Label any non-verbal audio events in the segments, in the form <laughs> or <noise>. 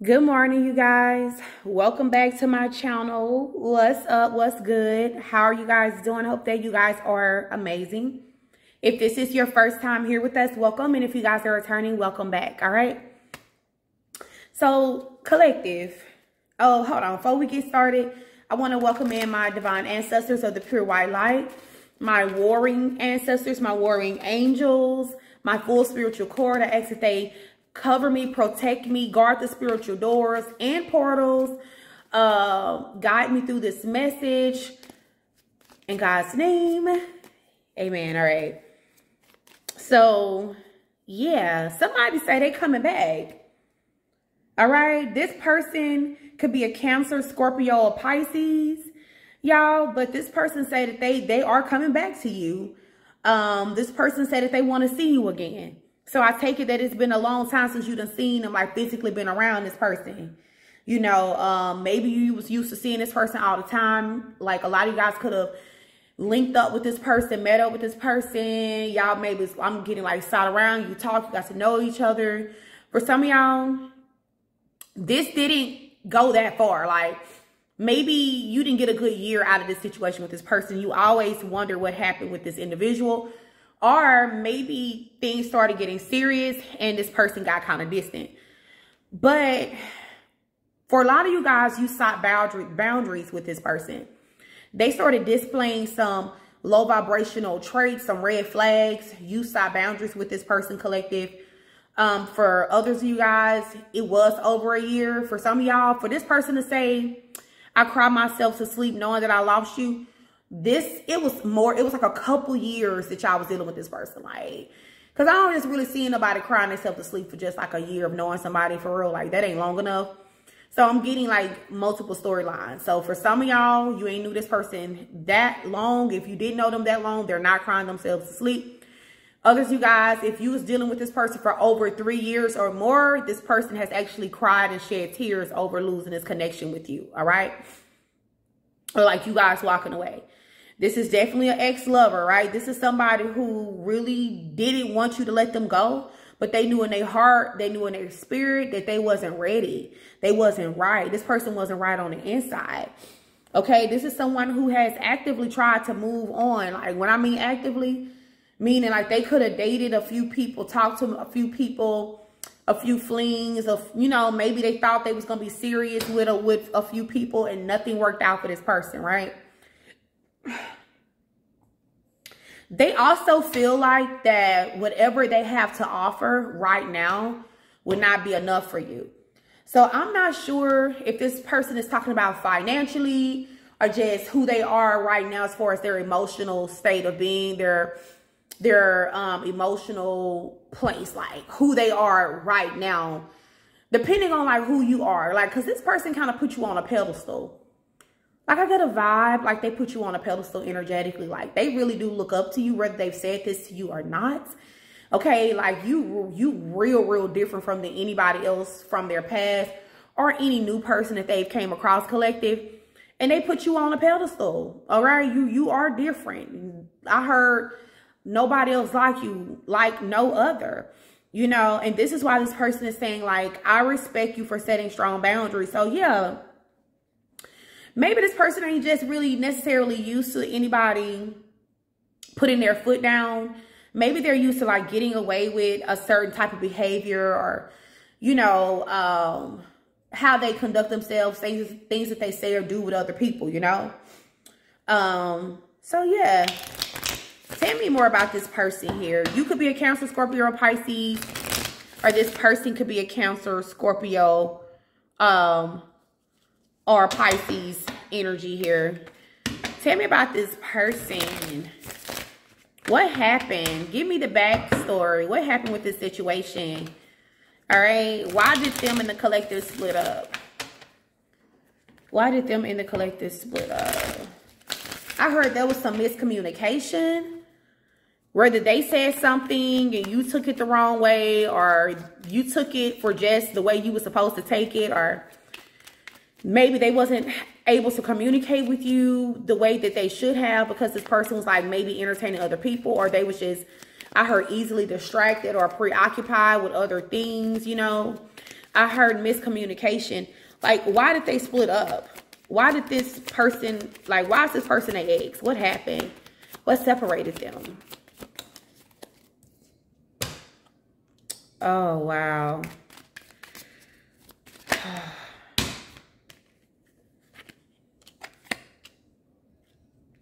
Good morning, you guys. Welcome back to my channel. What's up? What's good? How are you guys doing? Hope that you guys are amazing. If this is your first time here with us, welcome. And if you guys are returning, welcome back. All right. So, collective. Oh, hold on. Before we get started, I want to welcome in my divine ancestors of the pure white light, my warring ancestors, my warring angels, my full spiritual core. I ask that they cover me, protect me, guard the spiritual doors and portals, uh, guide me through this message. In God's name, amen. All right. So, yeah, somebody say they coming back. All right. This person could be a Cancer, Scorpio, or Pisces, y'all. But this person say that they, they are coming back to you. Um, this person said that they want to see you again. So I take it that it's been a long time since you done seen them, like physically been around this person. You know, um, maybe you was used to seeing this person all the time. Like a lot of you guys could have linked up with this person, met up with this person. Y'all maybe, I'm getting like sat around, you talk, you got to know each other. For some of y'all, this didn't go that far. Like maybe you didn't get a good year out of this situation with this person. You always wonder what happened with this individual or maybe things started getting serious and this person got kind of distant. But for a lot of you guys, you sought boundary, boundaries with this person. They started displaying some low vibrational traits, some red flags. You sought boundaries with this person collective. Um, for others of you guys, it was over a year. For some of y'all, for this person to say, I cried myself to sleep knowing that I lost you, this it was more it was like a couple years that y'all was dealing with this person like because i don't just really see nobody crying themselves to sleep for just like a year of knowing somebody for real like that ain't long enough. So i'm getting like multiple storylines. So for some of y'all you ain't knew this person that long. If you didn't know them that long they're not crying themselves to sleep. Others you guys if you was dealing with this person for over three years or more this person has actually cried and shed tears over losing his connection with you all right? Or like you guys walking away this is definitely an ex-lover, right? This is somebody who really didn't want you to let them go, but they knew in their heart, they knew in their spirit that they wasn't ready. They wasn't right. This person wasn't right on the inside. Okay, this is someone who has actively tried to move on. Like when I mean actively, meaning like they could have dated a few people, talked to a few people, a few flings of, you know, maybe they thought they was going to be serious with a, with a few people and nothing worked out for this person, right? They also feel like that whatever they have to offer right now would not be enough for you. So I'm not sure if this person is talking about financially or just who they are right now as far as their emotional state of being, their their um, emotional place, like who they are right now, depending on like who you are. Like, cause this person kind of put you on a pedestal. Like I get a vibe, like they put you on a pedestal energetically. Like they really do look up to you, whether they've said this to you or not. Okay, like you, you real, real different from the, anybody else from their past or any new person that they've came across collective. And they put you on a pedestal. All right, you you are different. I heard nobody else like you, like no other. You know, and this is why this person is saying like, I respect you for setting strong boundaries. So yeah, maybe this person ain't just really necessarily used to anybody putting their foot down. Maybe they're used to like getting away with a certain type of behavior or, you know, um, how they conduct themselves, things, things that they say or do with other people, you know? Um, so yeah, tell me more about this person here. You could be a Cancer, Scorpio, or Pisces, or this person could be a Cancer, Scorpio, um, or Pisces energy here. Tell me about this person. What happened? Give me the backstory. What happened with this situation? All right. Why did them and the collective split up? Why did them and the collective split up? I heard there was some miscommunication. Whether they said something and you took it the wrong way or you took it for just the way you were supposed to take it or maybe they wasn't able to communicate with you the way that they should have because this person was like maybe entertaining other people or they was just I heard easily distracted or preoccupied with other things, you know. I heard miscommunication. Like, why did they split up? Why did this person, like, why is this person an ex? What happened? What separated them? Oh, wow.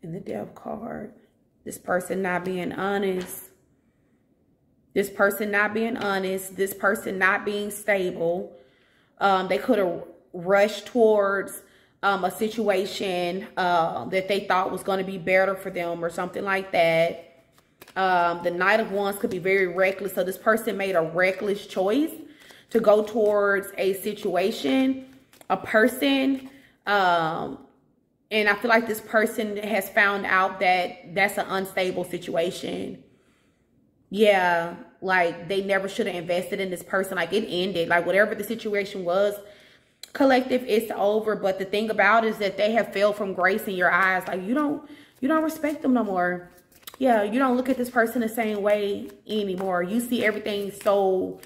And the death card. This person not being honest. This person not being honest. This person not being stable. Um, they could have rushed towards um, a situation uh, that they thought was going to be better for them or something like that. Um, the Knight of Wands could be very reckless. So this person made a reckless choice to go towards a situation, a person. Um, and I feel like this person has found out that that's an unstable situation. Yeah, like they never should have invested in this person. Like it ended. Like whatever the situation was, collective, it's over. But the thing about is that they have failed from grace in your eyes. Like you don't, you don't respect them no more. Yeah, you don't look at this person the same way anymore. You see everything so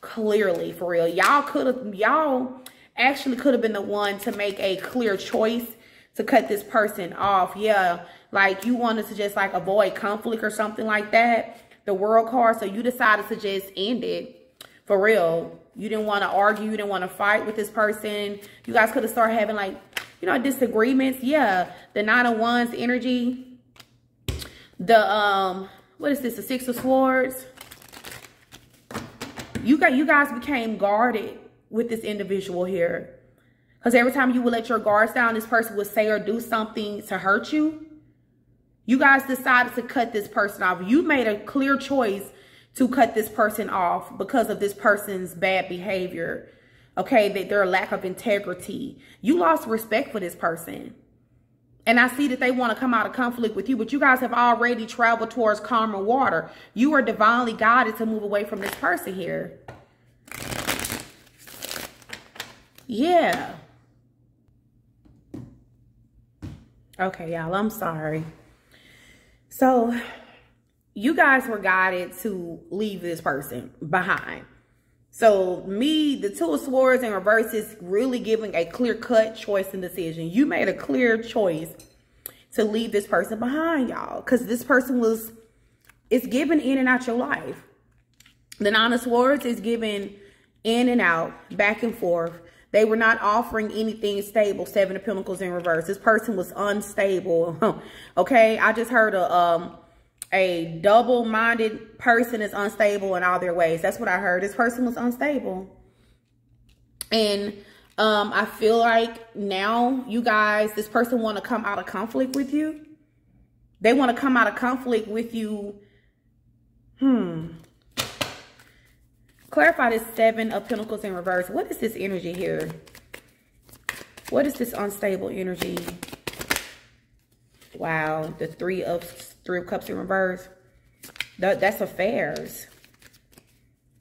clearly for real. Y'all could have, y'all actually could have been the one to make a clear choice to cut this person off. Yeah, like you wanted to just like avoid conflict or something like that. The world card. So you decided to just end it for real. You didn't want to argue. You didn't want to fight with this person. You guys could have started having like, you know, disagreements. Yeah. The nine of wands energy. The, um, what is this? The six of swords. You got, you guys became guarded with this individual here. Because every time you would let your guards down, this person would say or do something to hurt you. You guys decided to cut this person off. You made a clear choice to cut this person off because of this person's bad behavior. Okay, that their lack of integrity. You lost respect for this person. And I see that they want to come out of conflict with you, but you guys have already traveled towards calmer water. You are divinely guided to move away from this person here. Yeah. Okay, y'all, I'm sorry. So, you guys were guided to leave this person behind. So me, the Two of Swords in reverse is really giving a clear-cut choice and decision. You made a clear choice to leave this person behind, y'all. Because this person was, it's given in and out your life. The Nine of Swords is given in and out, back and forth. They were not offering anything stable. Seven of Pentacles in reverse. This person was unstable. <laughs> okay, I just heard a um a double-minded person is unstable in all their ways. That's what I heard. This person was unstable. And um, I feel like now you guys, this person want to come out of conflict with you. They want to come out of conflict with you. Hmm. Clarify this seven of pentacles in reverse. What is this energy here? What is this unstable energy? Wow. The three of Three of Cups in reverse. that's affairs.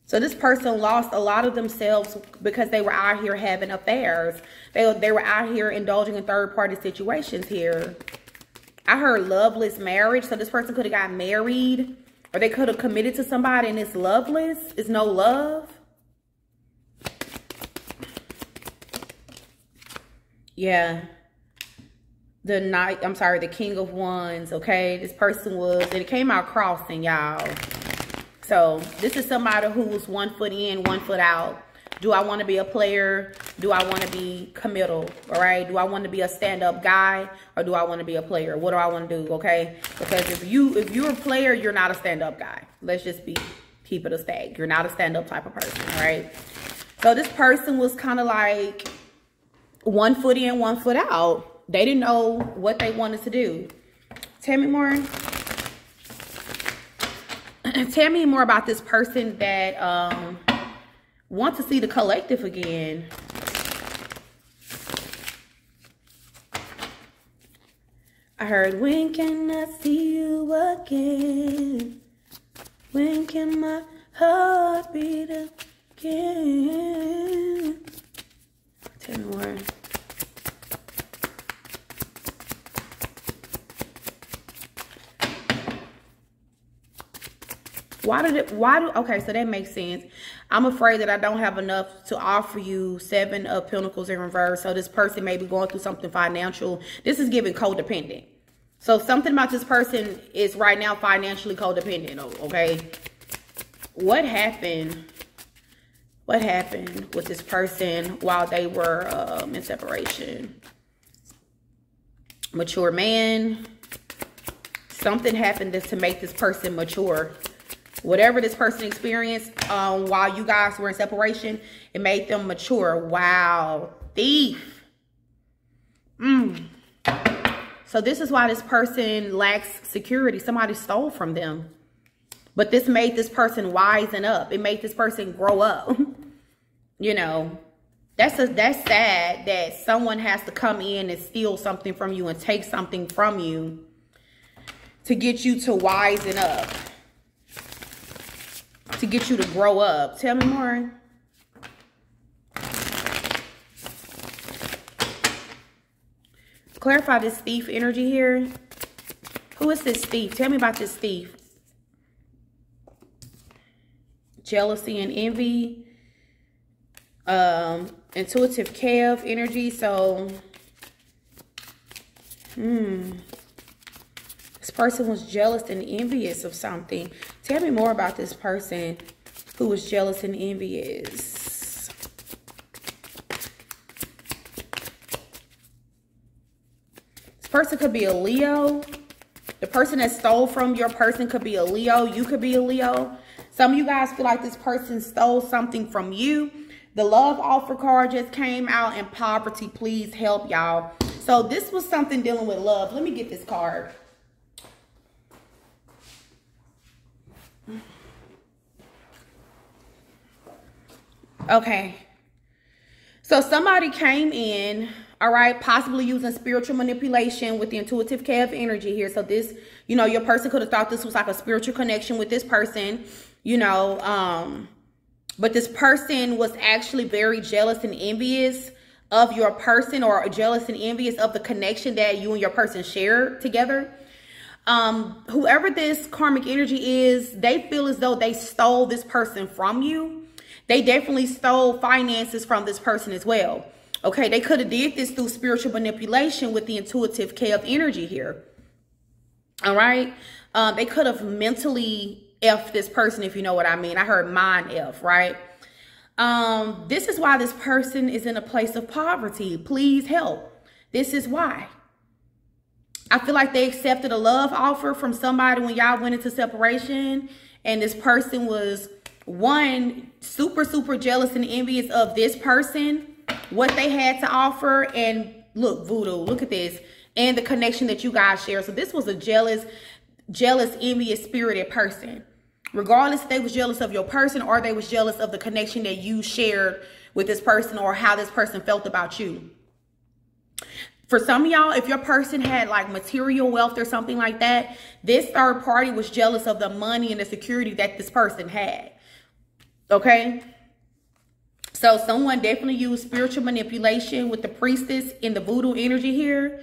So this person lost a lot of themselves because they were out here having affairs. They, they were out here indulging in third-party situations here. I heard loveless marriage. So this person could have got married or they could have committed to somebody and it's loveless. It's no love. Yeah the knight, I'm sorry, the king of wands, okay? This person was, and it came out crossing, y'all. So this is somebody who was one foot in, one foot out. Do I want to be a player? Do I want to be committal? All right. Do I want to be a stand-up guy or do I want to be a player? What do I want to do? Okay. Because if you if you're a player, you're not a stand-up guy. Let's just be keep it a stag. You're not a stand-up type of person. All right. So this person was kind of like one foot in, one foot out. They didn't know what they wanted to do. Tell me more. <clears throat> Tell me more about this person that um, wants to see the collective again. I heard, when can I see you again? When can my heart beat again? Tell me more. Why did it, why do, okay, so that makes sense. I'm afraid that I don't have enough to offer you seven of pentacles in reverse. So this person may be going through something financial. This is giving codependent. So something about this person is right now financially codependent, okay? What happened? What happened with this person while they were um, in separation? Mature man. Something happened to make this person mature. Whatever this person experienced um, while you guys were in separation, it made them mature. Wow. Thief. Mm. So this is why this person lacks security. Somebody stole from them. But this made this person wisen up. It made this person grow up. <laughs> you know, that's a, that's sad that someone has to come in and steal something from you and take something from you to get you to wisen up. To get you to grow up. Tell me more. clarify this thief energy here. Who is this thief? Tell me about this thief. Jealousy and envy. Um, intuitive Kev energy. So, hmm. Person was jealous and envious of something. Tell me more about this person who was jealous and envious. This person could be a Leo. The person that stole from your person could be a Leo. You could be a Leo. Some of you guys feel like this person stole something from you. The love offer card just came out and poverty. Please help y'all. So this was something dealing with love. Let me get this card. Okay. So somebody came in all right possibly using spiritual manipulation with the intuitive Kev energy here. So this you know your person could have thought this was like a spiritual connection with this person you know um but this person was actually very jealous and envious of your person or jealous and envious of the connection that you and your person share together. Um whoever this karmic energy is they feel as though they stole this person from you they definitely stole finances from this person as well Okay, they could have did this through spiritual manipulation with the intuitive K energy here. All right. Um, they could have mentally F this person, if you know what I mean. I heard mind F, right? Um, this is why this person is in a place of poverty. Please help. This is why. I feel like they accepted a love offer from somebody when y'all went into separation and this person was one super super jealous and envious of this person what they had to offer and look voodoo look at this and the connection that you guys share. So this was a jealous jealous envious spirited person. Regardless if they was jealous of your person or they was jealous of the connection that you shared with this person or how this person felt about you. For some of y'all, if your person had like material wealth or something like that, this third party was jealous of the money and the security that this person had. Okay? So someone definitely used spiritual manipulation with the priestess in the voodoo energy here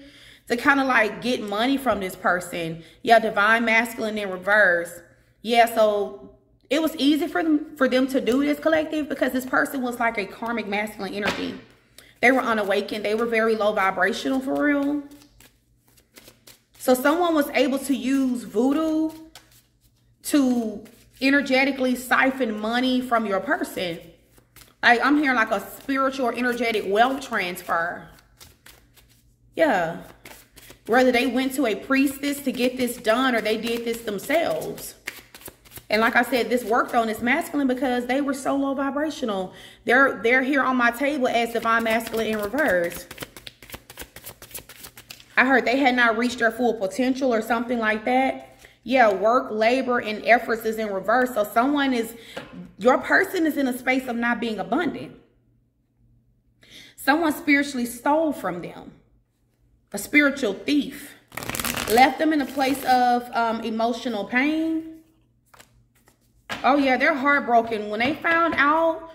to kind of like get money from this person. Yeah, divine masculine in reverse. Yeah, so it was easy for them for them to do this collective because this person was like a karmic masculine energy. They were unawakened. They were very low vibrational for real. So someone was able to use voodoo to energetically siphon money from your person. Like I'm hearing like a spiritual energetic wealth transfer. Yeah. Whether they went to a priestess to get this done or they did this themselves. And like I said, this worked on this masculine because they were so low vibrational. They're they're here on my table as divine masculine in reverse. I heard they had not reached their full potential or something like that yeah, work, labor, and efforts is in reverse. So someone is, your person is in a space of not being abundant. Someone spiritually stole from them. A spiritual thief. Left them in a place of um, emotional pain. Oh yeah, they're heartbroken. When they found out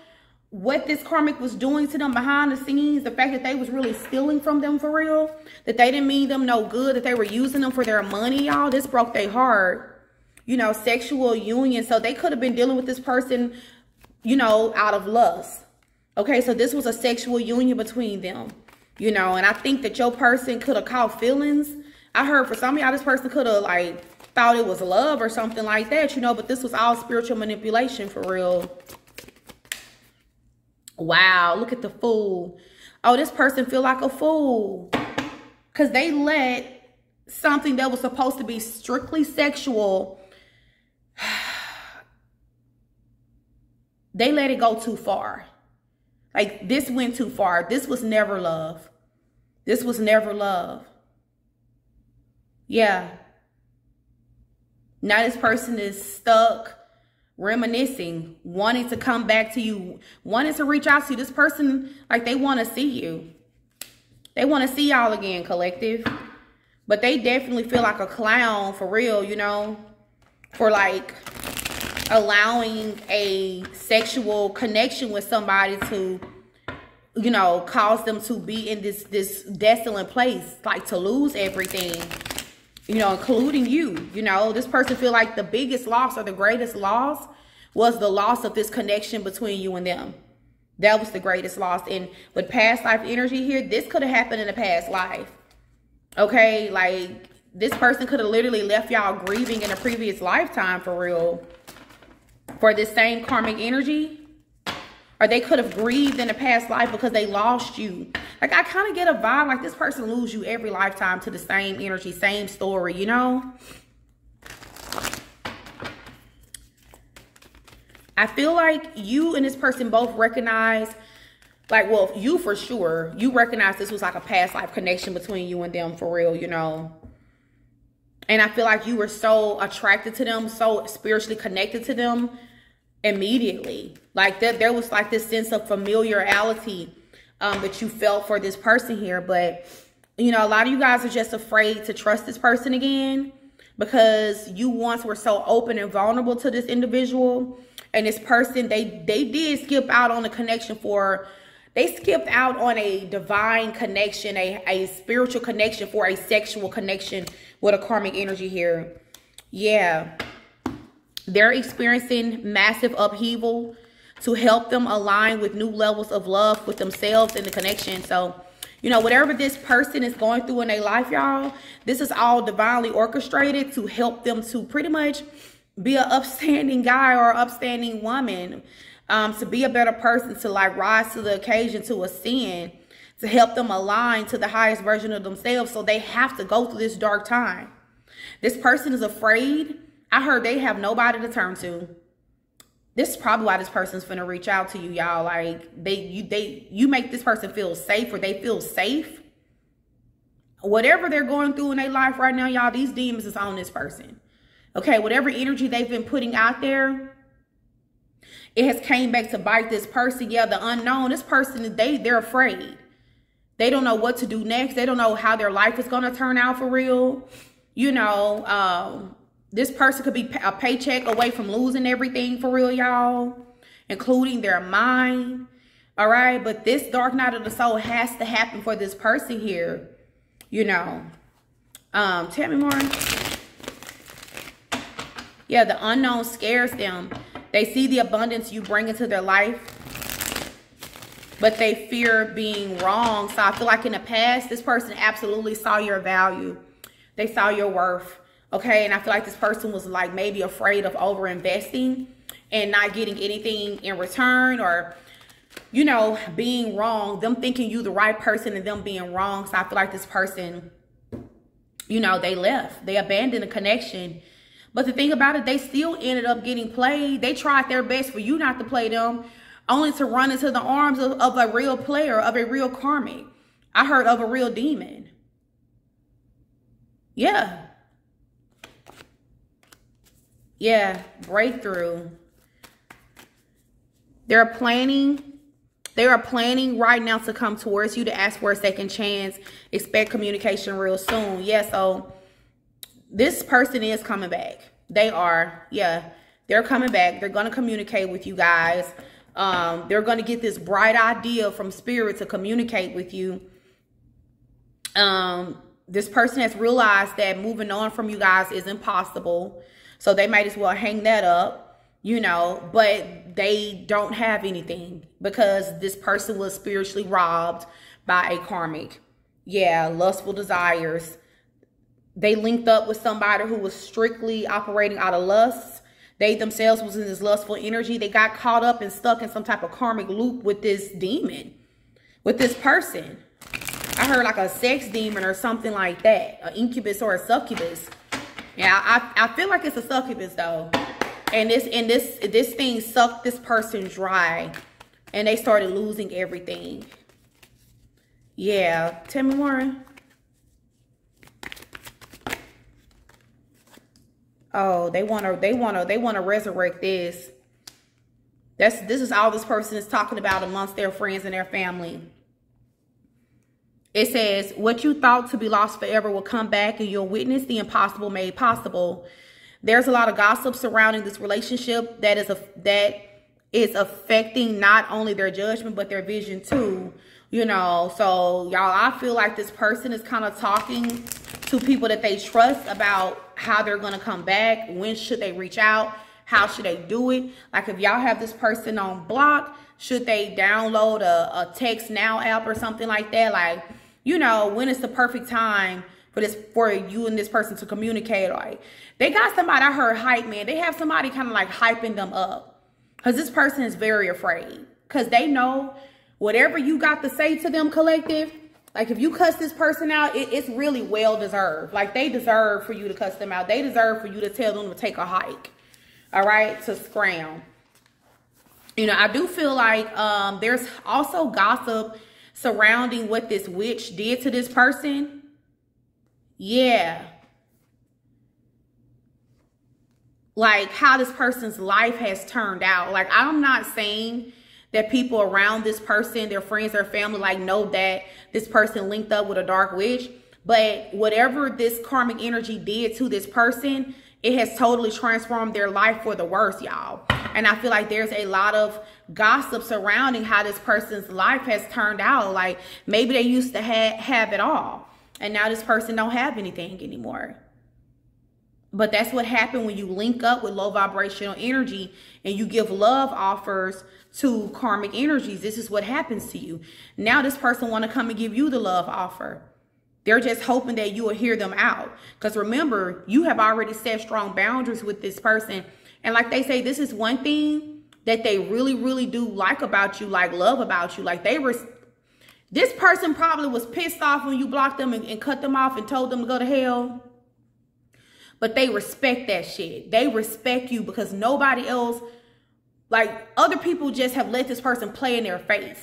what this karmic was doing to them behind the scenes, the fact that they was really stealing from them for real, that they didn't mean them no good, that they were using them for their money, y'all, this broke their heart. you know, sexual union. So they could have been dealing with this person, you know, out of lust. Okay, so this was a sexual union between them, you know, and I think that your person could have caught feelings. I heard for some of y'all, this person could have like thought it was love or something like that, you know, but this was all spiritual manipulation for real. Wow, look at the fool. Oh, this person feel like a fool. Because they let something that was supposed to be strictly sexual, <sighs> they let it go too far. Like, this went too far. This was never love. This was never love. Yeah. Now this person is stuck, reminiscing, wanting to come back to you, wanting to reach out to you. This person, like they want to see you. They want to see y'all again, collective. But they definitely feel like a clown for real, you know, for like allowing a sexual connection with somebody to, you know, cause them to be in this, this desolate place, like to lose everything you know, including you. You know, this person feel like the biggest loss or the greatest loss was the loss of this connection between you and them. That was the greatest loss. And with past life energy here, this could have happened in a past life. Okay, like this person could have literally left y'all grieving in a previous lifetime for real. For this same karmic energy. Or they could have grieved in a past life because they lost you. Like, I kind of get a vibe like this person lose you every lifetime to the same energy, same story, you know? I feel like you and this person both recognize, like, well, you for sure, you recognize this was like a past life connection between you and them for real, you know? And I feel like you were so attracted to them, so spiritually connected to them immediately. Like that there was like this sense of familiarity um, that you felt for this person here. But, you know, a lot of you guys are just afraid to trust this person again because you once were so open and vulnerable to this individual. And this person, they, they did skip out on a connection for, they skipped out on a divine connection, a, a spiritual connection for a sexual connection with a karmic energy here. Yeah. They're experiencing massive upheaval to help them align with new levels of love with themselves and the connection. So, you know, whatever this person is going through in their life, y'all, this is all divinely orchestrated to help them to pretty much be an upstanding guy or upstanding woman, um, to be a better person, to like rise to the occasion, to ascend, to help them align to the highest version of themselves. So they have to go through this dark time. This person is afraid I heard they have nobody to turn to. This is probably why this person's gonna reach out to you, y'all. Like they you they you make this person feel safe or they feel safe. Whatever they're going through in their life right now, y'all, these demons is on this person. Okay, whatever energy they've been putting out there, it has came back to bite this person. Yeah, the unknown. This person, they they're afraid. They don't know what to do next. They don't know how their life is gonna turn out for real. You know, um, this person could be a paycheck away from losing everything for real, y'all, including their mind. All right. But this dark night of the soul has to happen for this person here, you know. Um, tell me more. Yeah, the unknown scares them. They see the abundance you bring into their life, but they fear being wrong. So I feel like in the past, this person absolutely saw your value. They saw your worth. Okay. And I feel like this person was like maybe afraid of over investing and not getting anything in return or, you know, being wrong, them thinking you the right person and them being wrong. So I feel like this person, you know, they left, they abandoned the connection. But the thing about it, they still ended up getting played. They tried their best for you not to play them, only to run into the arms of, of a real player, of a real karmic. I heard of a real demon. Yeah. Yeah, breakthrough. They're planning. They are planning right now to come towards you to ask for a second chance. Expect communication real soon. Yeah, so this person is coming back. They are. Yeah, they're coming back. They're going to communicate with you guys. Um, they're going to get this bright idea from spirit to communicate with you. Um, this person has realized that moving on from you guys is impossible. So they might as well hang that up, you know, but they don't have anything because this person was spiritually robbed by a karmic. Yeah, lustful desires. They linked up with somebody who was strictly operating out of lust. They themselves was in this lustful energy. They got caught up and stuck in some type of karmic loop with this demon, with this person. I heard like a sex demon or something like that, an incubus or a succubus. Yeah, I, I feel like it's a succubus though. And this and this this thing sucked this person dry and they started losing everything. Yeah, tell me more. Oh, they want to they want to they want to resurrect this. That's this is all this person is talking about amongst their friends and their family. It says, what you thought to be lost forever will come back and you'll witness the impossible made possible. There's a lot of gossip surrounding this relationship that is a, that is affecting not only their judgment, but their vision too. You know, so y'all, I feel like this person is kind of talking to people that they trust about how they're going to come back. When should they reach out? How should they do it? Like if y'all have this person on block, should they download a, a text now app or something like that? Like, you know, when is the perfect time for this for you and this person to communicate? Like they got somebody I heard hype, man. They have somebody kind of like hyping them up. Cause this person is very afraid. Cause they know whatever you got to say to them collective, like if you cuss this person out, it, it's really well deserved. Like they deserve for you to cuss them out. They deserve for you to tell them to take a hike. All right, to scram. You know, I do feel like um, there's also gossip surrounding what this witch did to this person, yeah. Like how this person's life has turned out. Like I'm not saying that people around this person, their friends, their family, like know that this person linked up with a dark witch. But whatever this karmic energy did to this person, it has totally transformed their life for the worse, y'all. And I feel like there's a lot of gossip surrounding how this person's life has turned out. Like maybe they used to ha have it all. And now this person don't have anything anymore. But that's what happened when you link up with low vibrational energy and you give love offers to karmic energies. This is what happens to you. Now this person want to come and give you the love offer. They're just hoping that you will hear them out. Because remember, you have already set strong boundaries with this person. And like they say, this is one thing that they really, really do like about you, like love about you. Like they were, this person probably was pissed off when you blocked them and, and cut them off and told them to go to hell. But they respect that shit. They respect you because nobody else, like other people just have let this person play in their face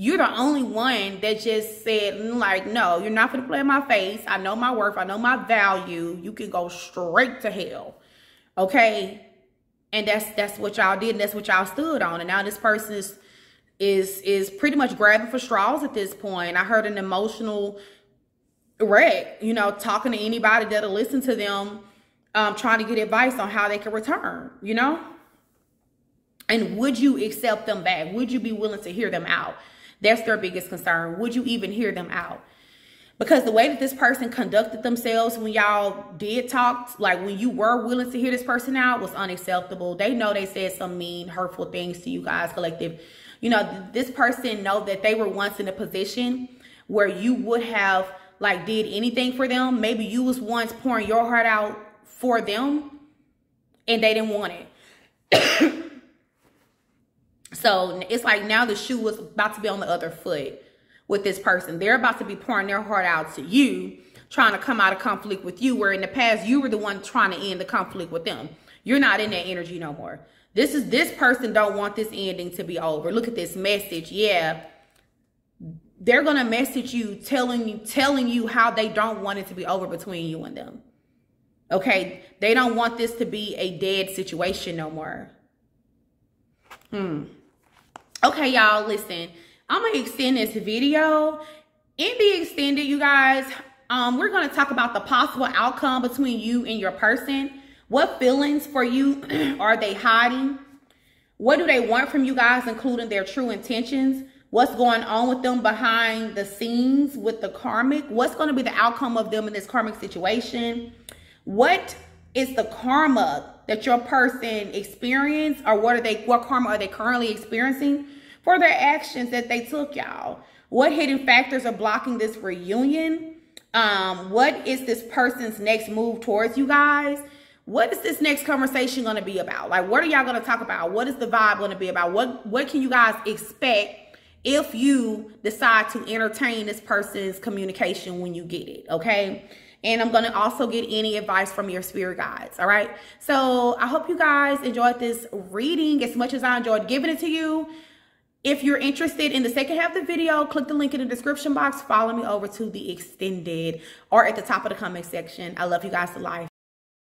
you're the only one that just said mm, like no you're not gonna play in my face i know my worth i know my value you can go straight to hell okay and that's that's what y'all did and that's what y'all stood on. And now this person is is is pretty much grabbing for straws at this point. I heard an emotional wreck you know talking to anybody that'll listen to them um trying to get advice on how they can return you know? And would you accept them back? Would you be willing to hear them out? That's their biggest concern. Would you even hear them out? Because the way that this person conducted themselves when y'all did talk, like when you were willing to hear this person out, was unacceptable. They know they said some mean, hurtful things to you guys, collective. You know, this person know that they were once in a position where you would have like did anything for them. Maybe you was once pouring your heart out for them and they didn't want it. <coughs> So it's like now the shoe was about to be on the other foot with this person. They're about to be pouring their heart out to you, trying to come out of conflict with you, where in the past you were the one trying to end the conflict with them. You're not in that energy no more. This is this person don't want this ending to be over. Look at this message. Yeah. They're gonna message you telling you telling you how they don't want it to be over between you and them. Okay. They don't want this to be a dead situation no more. Hmm. Okay, y'all, listen. I'm going to extend this video. In the extended, you guys, um, we're going to talk about the possible outcome between you and your person. What feelings for you <clears throat> are they hiding? What do they want from you guys, including their true intentions? What's going on with them behind the scenes with the karmic? What's going to be the outcome of them in this karmic situation? What is the karma that your person experienced or what are they what karma are they currently experiencing for their actions that they took y'all what hidden factors are blocking this reunion um what is this person's next move towards you guys what is this next conversation going to be about like what are y'all going to talk about what is the vibe going to be about what what can you guys expect if you decide to entertain this person's communication when you get it okay and I'm going to also get any advice from your spirit guides. All right. So I hope you guys enjoyed this reading as much as I enjoyed giving it to you. If you're interested in the second half of the video, click the link in the description box. Follow me over to the extended or at the top of the comment section. I love you guys to life.